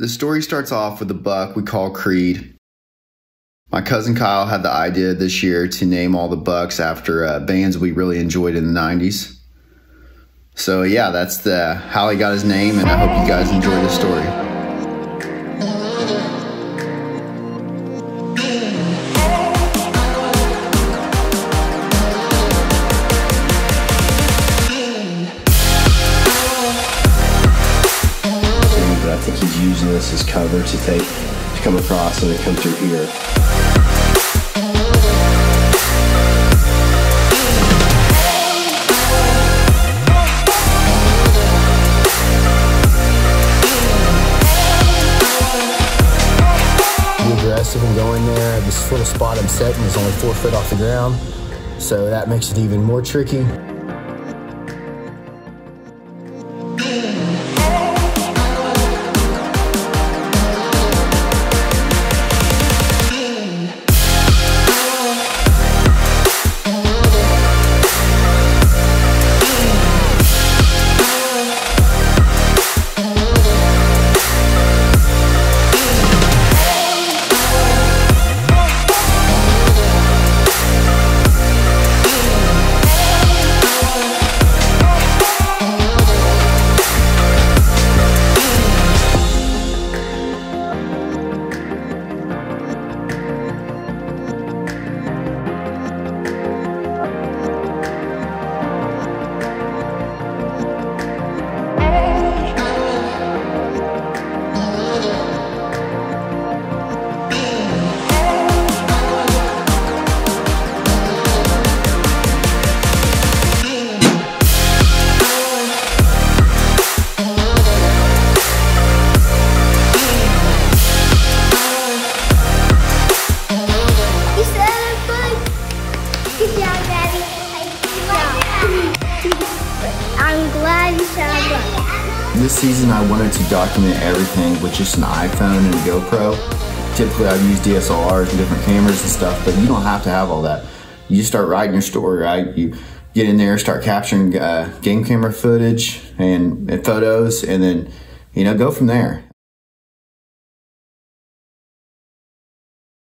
The story starts off with a buck we call Creed. My cousin Kyle had the idea this year to name all the bucks after uh, bands we really enjoyed in the 90s. So, yeah, that's the how he got his name, and I hope you guys enjoy the story. Using this as cover to take to come across and then come through here. Aggressive and go in there. This little spot I'm setting is only four foot off the ground, so that makes it even more tricky. This season, I wanted to document everything with just an iPhone and a GoPro. Typically, I've used DSLRs and different cameras and stuff, but you don't have to have all that. You start writing your story, right? You get in there, start capturing uh, game camera footage and, and photos, and then you know go from there.